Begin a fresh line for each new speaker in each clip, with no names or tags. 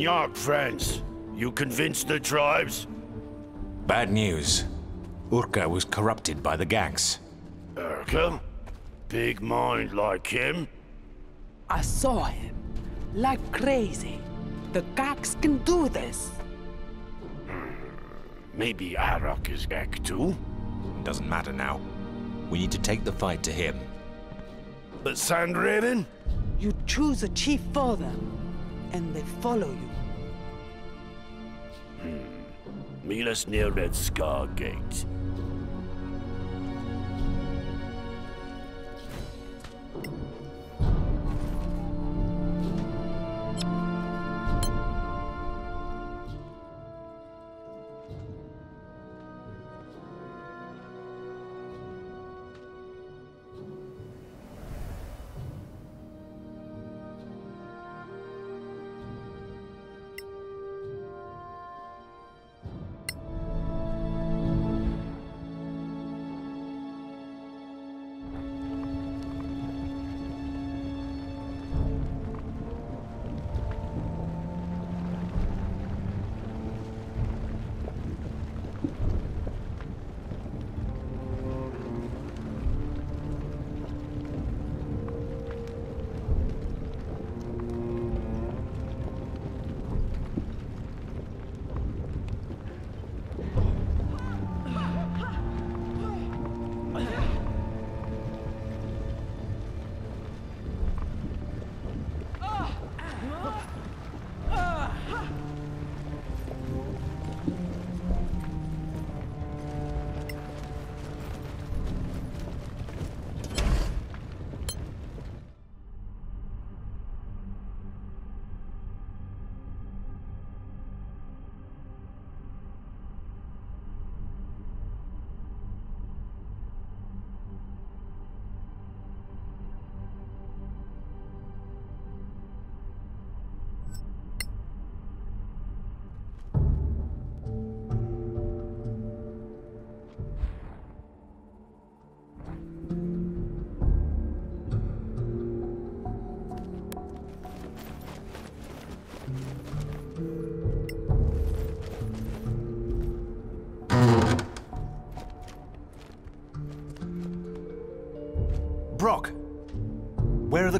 Nyark friends, you convinced the tribes?
Bad news. Urka was corrupted by the gangs.
Urka? Big mind like him?
I saw him. Like crazy. The Gax can do this. Hmm.
Maybe Arok is Gek too?
Doesn't matter now. We need to take the fight to him.
But Sandraven?
You choose a chief for them, and they follow you. Hmm.
Meet us near Red Scar Gate.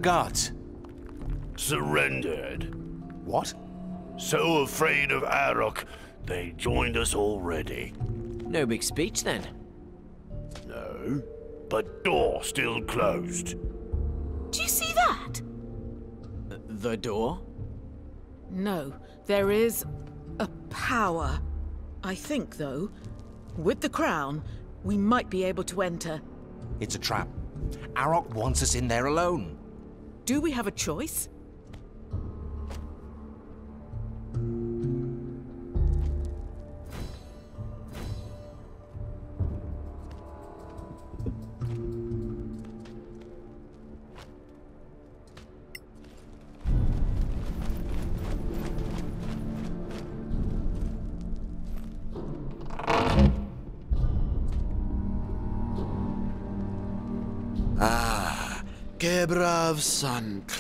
Guards?
Surrendered.
What?
So afraid of Arok, they joined us already.
No big speech then.
No, but door still closed.
Do you see that?
Uh, the door?
No, there is a power. I think, though, with the crown, we might be able to enter.
It's a trap. Arok wants us in there alone.
Do we have a choice?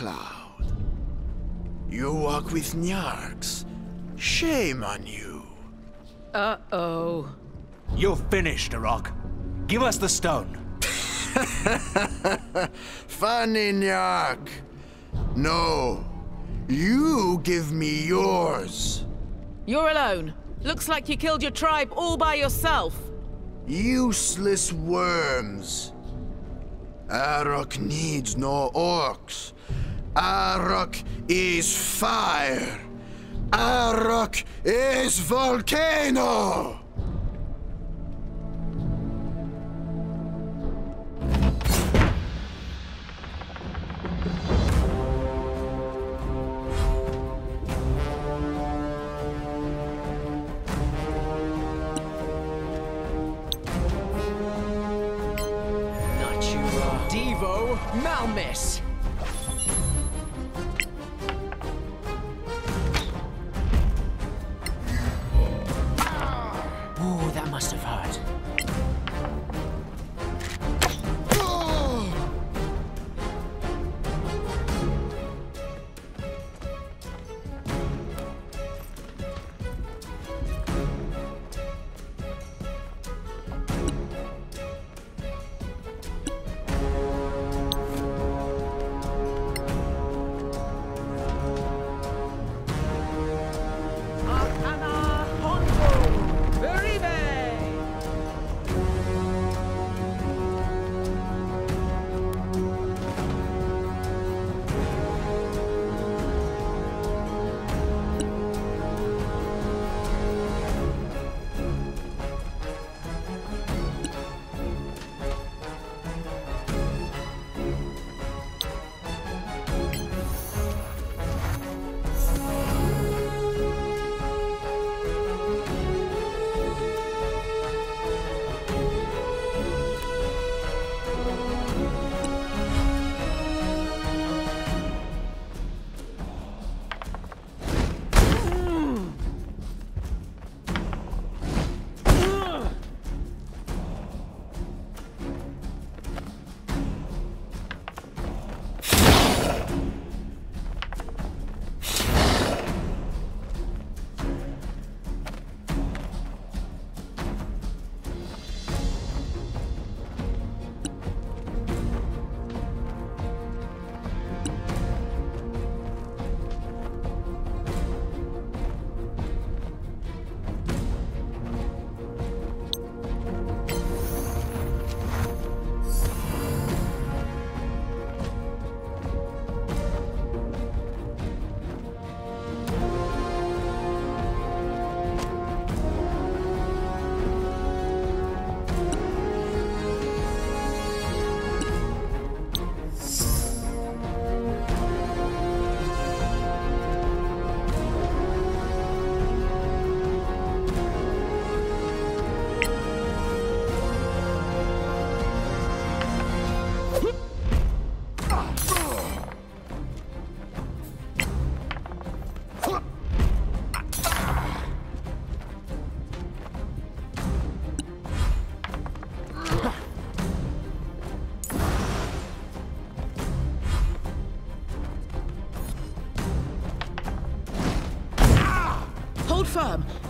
Cloud. You walk with Nyarks. Shame on you.
Uh-oh.
You're finished, Arok. Give us the stone.
Funny Nyark. No. You give me yours.
You're alone. Looks like you killed your tribe all by yourself.
Useless worms. Arok needs no orcs. Arok is fire. Arok is volcano.
That must have hurt.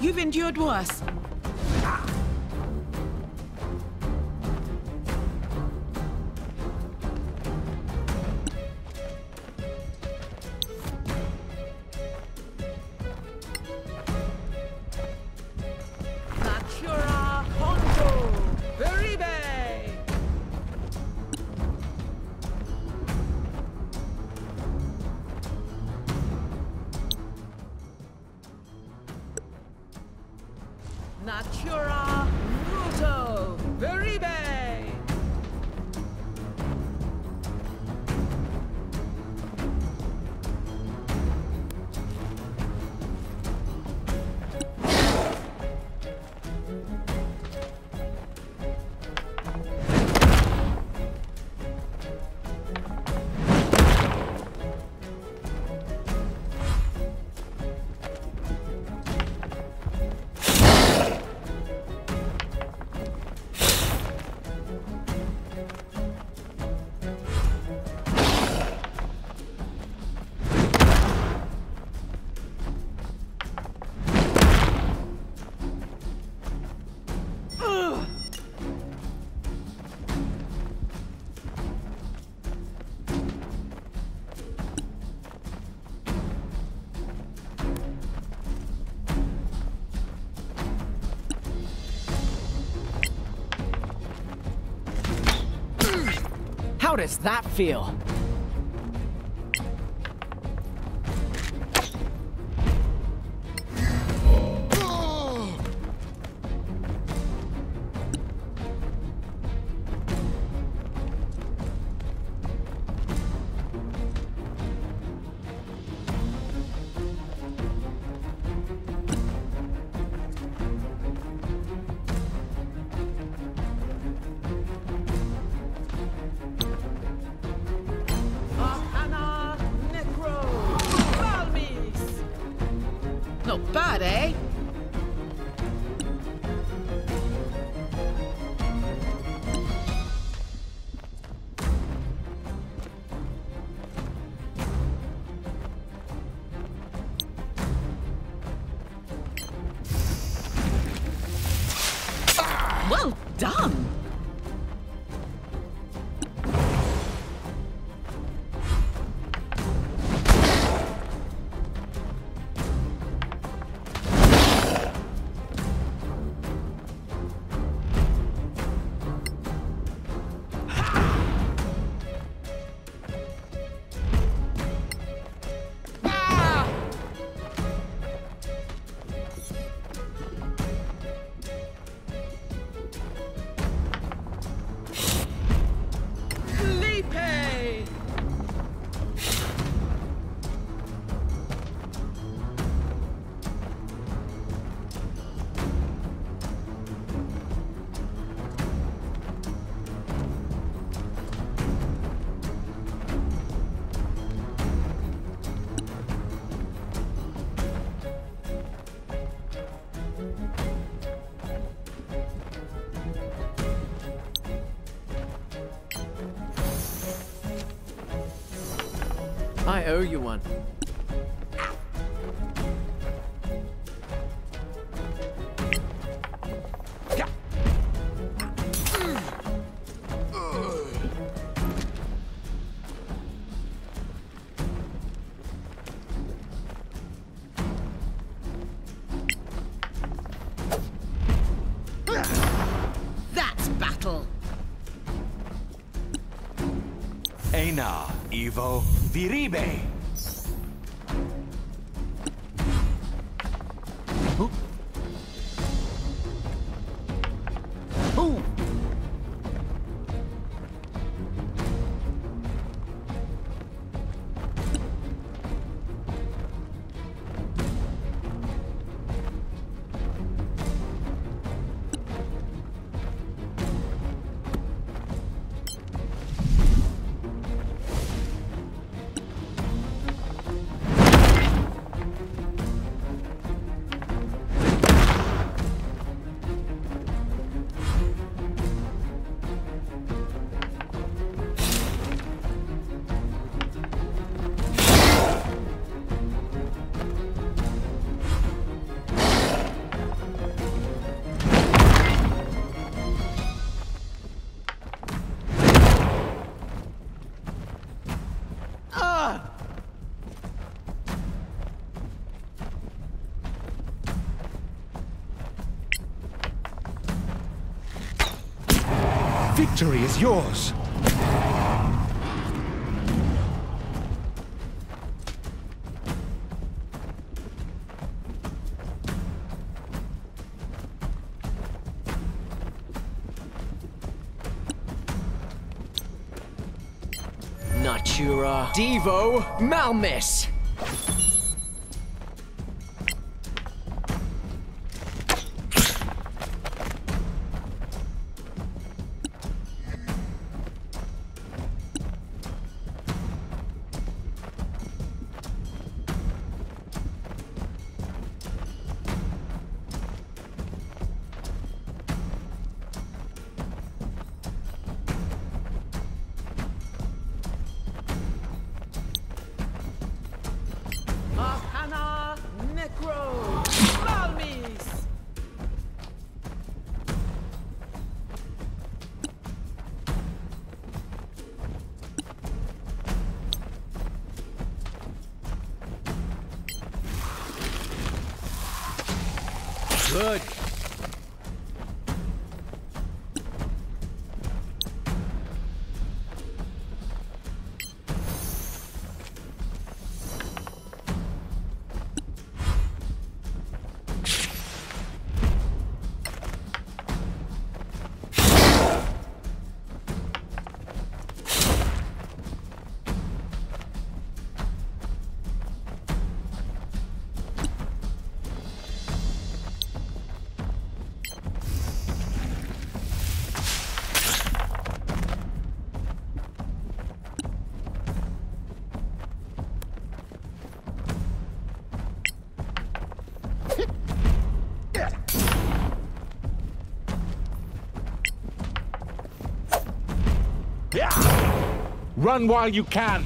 You've endured worse.
Does that feel?
Well done!
I owe you one.
Victory is yours.
Natura uh, Devo Malmis. Good.
Run while you can.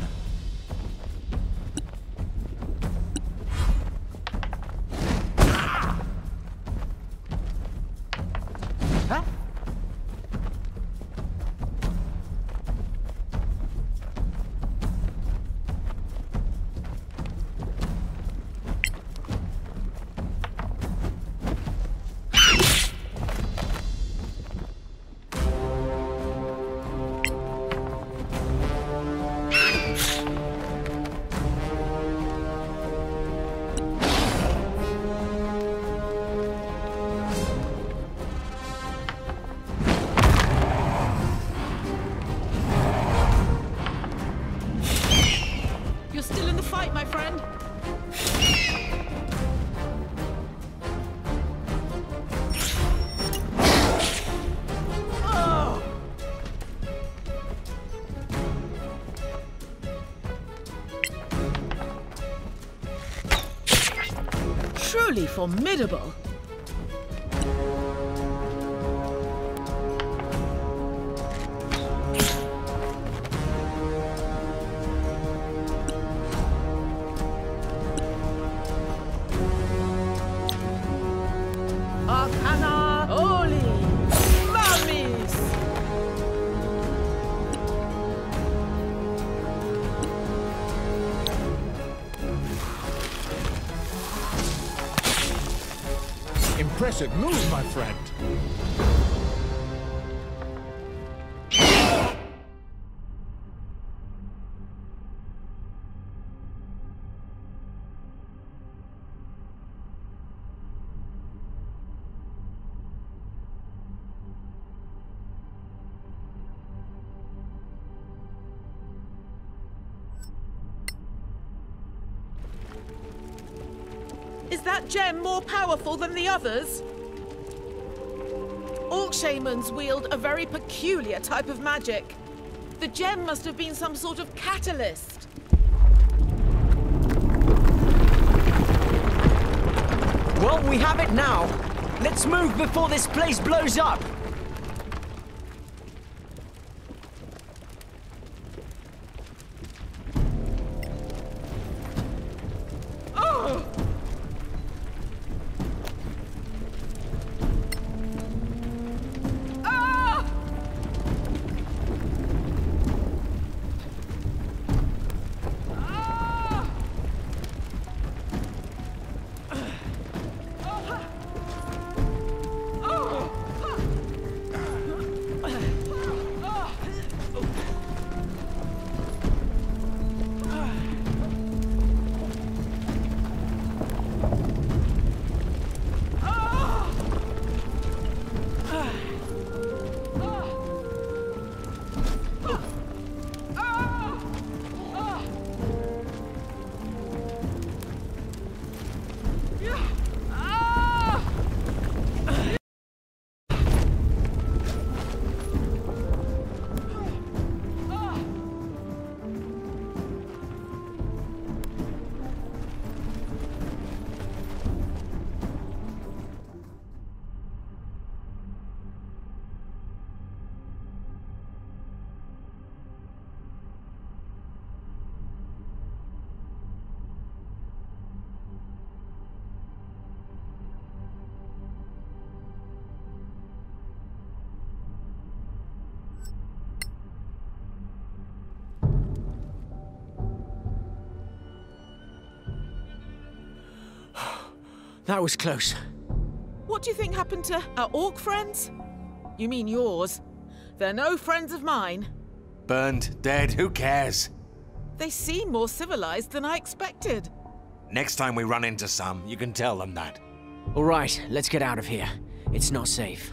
Truly formidable.
Impressive move, my friend.
Gem more powerful than the others? Orc shamans wield a very peculiar type of magic. The gem must have been some sort of catalyst.
Well, we have it now. Let's move before this place blows up. That was close.
What do you think happened to our orc friends? You mean yours? They're no friends of mine.
Burned, dead, who cares?
They seem more civilized than I expected.
Next time we run into some, you can tell them that.
All right, let's get out of here. It's not safe.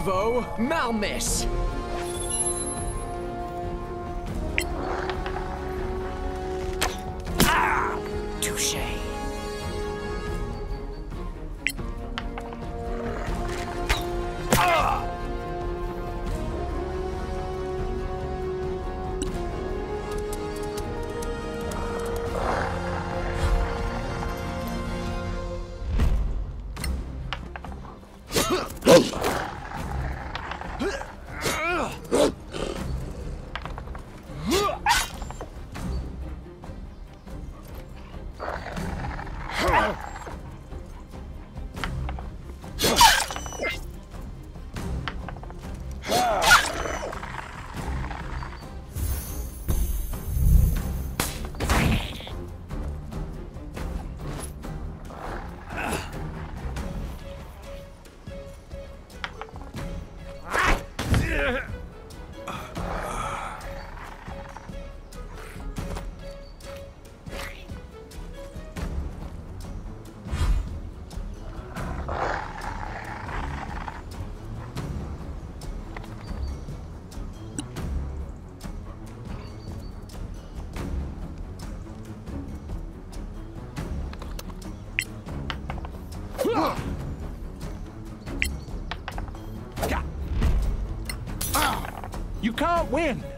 Devo Malmis.
Win.